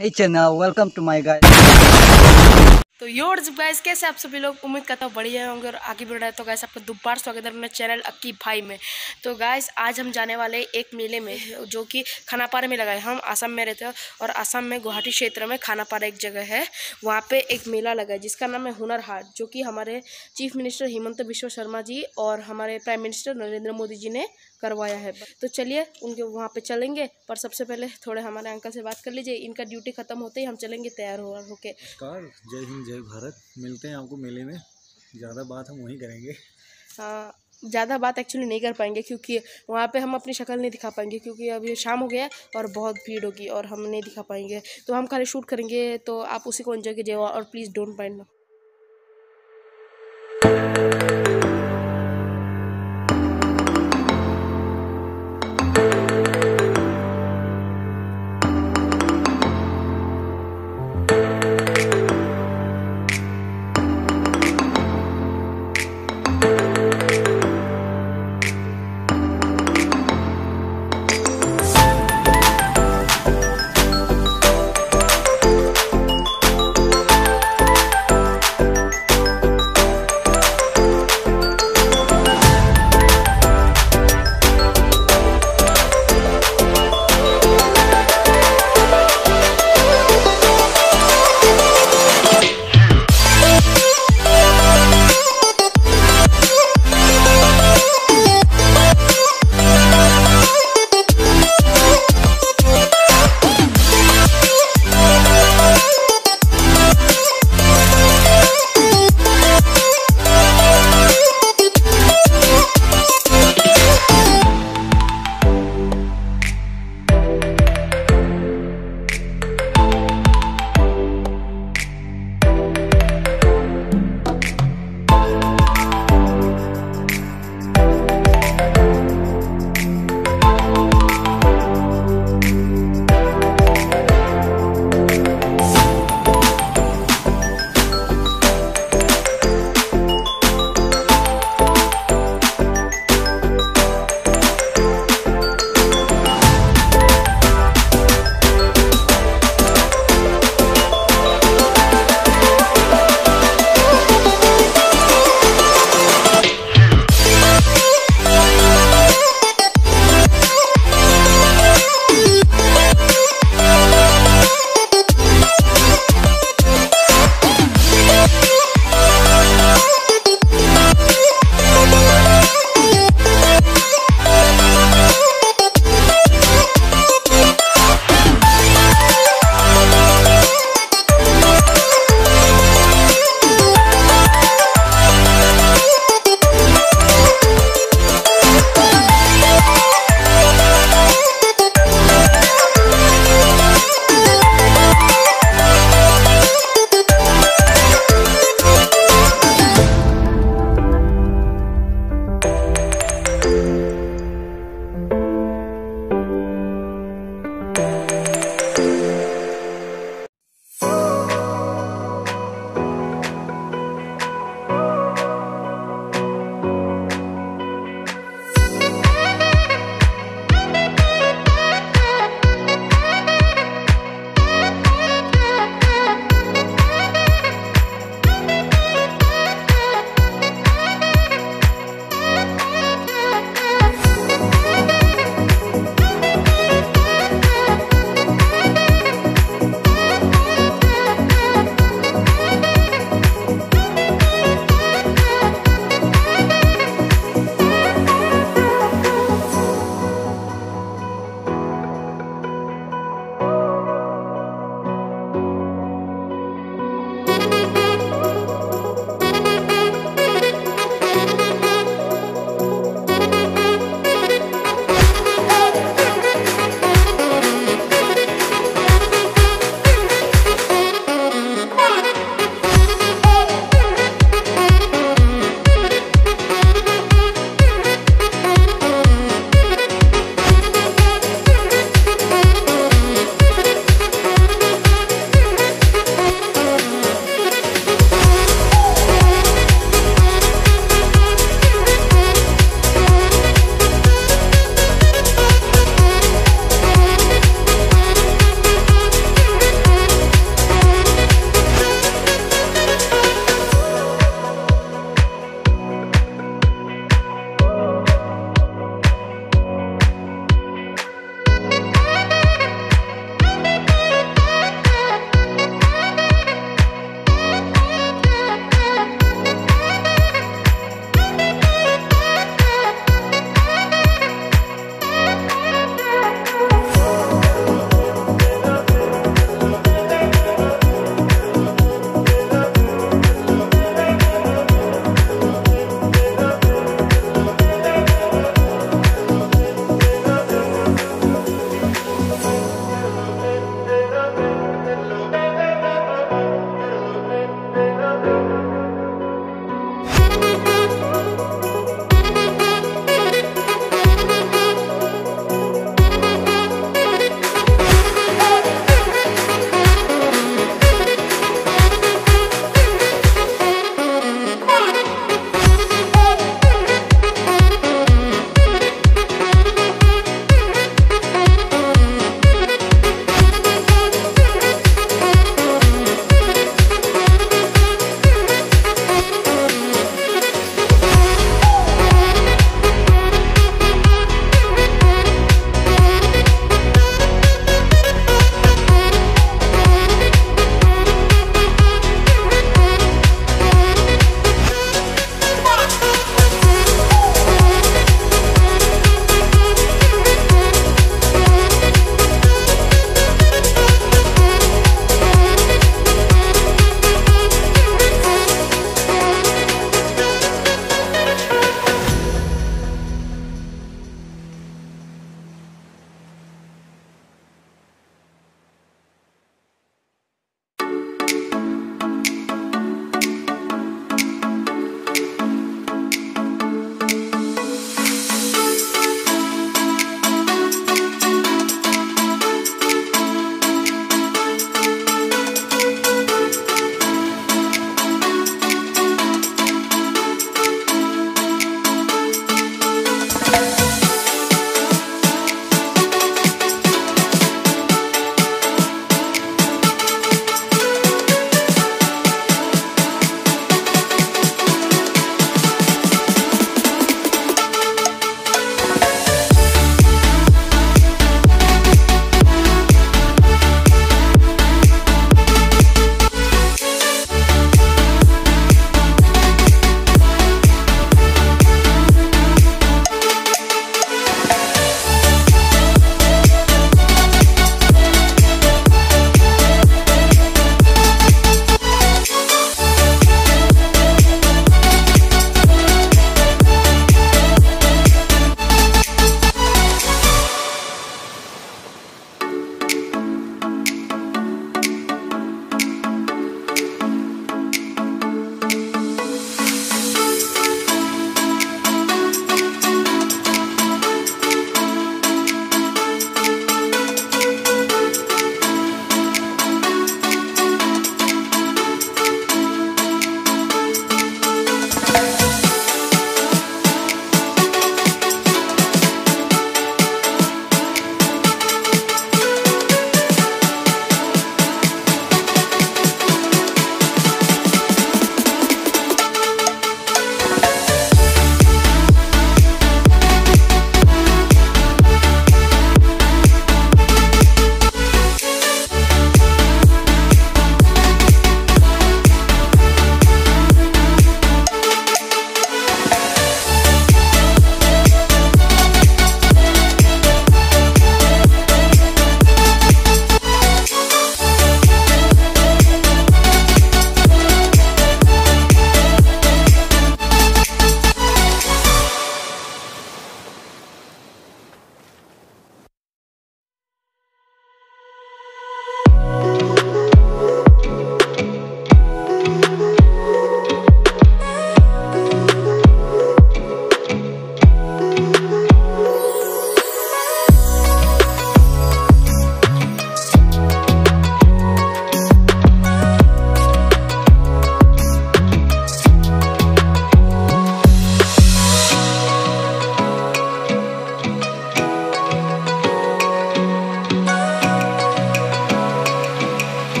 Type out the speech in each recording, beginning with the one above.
Hey channel, welcome to my. तो yours guys कैसे आप सभी लोग? उम्मीद करता हूँ बढ़िया होंगे और आगे बढ़ रहे तो गाइस आपका दोबारा स्वागत है अपने चैनल अक्की भाई में। तो गाइस आज हम जाने वाले एक मेले में जो कि खानापारा में लगा है। हम आसाम में रहते हैं और आसाम में गुवाहाटी क्षेत्र में खानापारा एक जगह है। वहाँ पे एक मेला लगा है जिसका नाम है हुनर हाट जो कि हमारे चीफ मिनिस्टर हिमंत बिश्व शर्मा जी और हमारे प्राइम मिनिस्टर नरेंद्र मोदी जी ने करवाया है। तो चलिए उनके वहाँ पे चलेंगे पर सबसे पहले थोड़े हमारे अंकल से बात कर लीजिए। इनका ड्यूटी खत्म होते ही हम चलेंगे तैयार हो होके। जय हिंद जय भारत। मिलते हैं आपको मेले में। ज़्यादा बात हम वहीं करेंगे। हाँ ज़्यादा बात एक्चुअली नहीं कर पाएँगे क्योंकि वहाँ पे हम अपनी शक्ल नहीं दिखा पाएँगे क्योंकि अभी शाम हो गया है और बहुत भीड़ होगी और हम नहीं दिखा पाएँगे। तो हम खाली शूट करेंगे तो आप उसी को एंजॉय कीजिएगा और प्लीज़ डोंट माइंड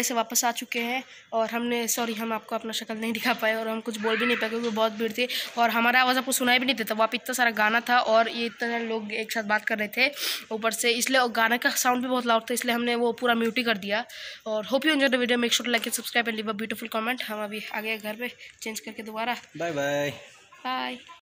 मेले से वापस आ चुके हैं और हमने सॉरी हम आपको अपना शक्ल नहीं दिखा पाए और हम कुछ बोल भी नहीं पाए क्योंकि बहुत भीड़ थी और हमारा आवाज़ आपको सुनाई भी नहीं देता। वहाँ पे इतना सारा गाना था और ये इतने लोग एक साथ बात कर रहे थे ऊपर से इसलिए और गाने का साउंड भी बहुत लाउड था इसलिए हमने वो पूरा म्यूट ही कर दिया और hope you enjoy the video make sure like and subscribe and leave a beautiful comment हम अभी आगे घर पे चेंज करके दोबारा। Bye bye bye